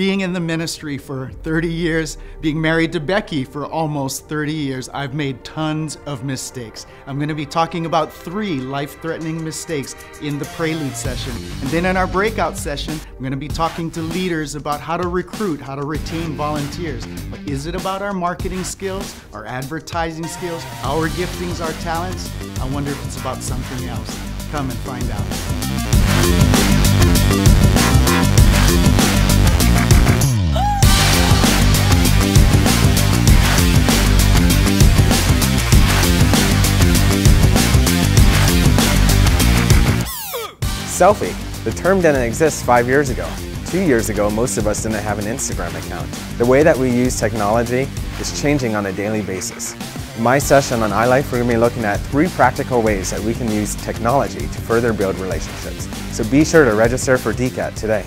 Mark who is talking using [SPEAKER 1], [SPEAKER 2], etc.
[SPEAKER 1] being in the ministry for 30 years, being married to Becky for almost 30 years, I've made tons of mistakes. I'm going to be talking about three life threatening mistakes in the prelude session. And then in our breakout session, I'm going to be talking to leaders about how to recruit, how to retain volunteers. But is it about our marketing skills, our advertising skills, our giftings, our talents? I wonder if it's about something else. Come and find out.
[SPEAKER 2] Selfie. The term didn't exist five years ago. Two years ago, most of us didn't have an Instagram account. The way that we use technology is changing on a daily basis. In my session on iLife, we're going to be looking at three practical ways that we can use technology to further build relationships. So be sure to register for DCAT today.